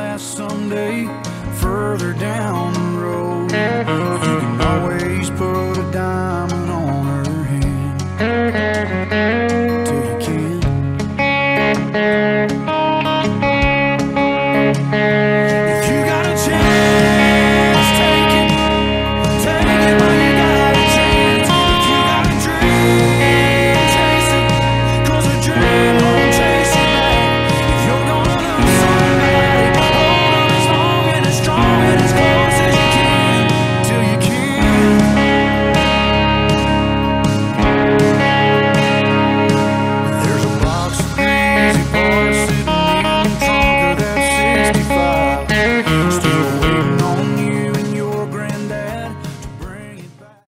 last someday further down the road. You can always put a diamond on her hand till you can. Thank you.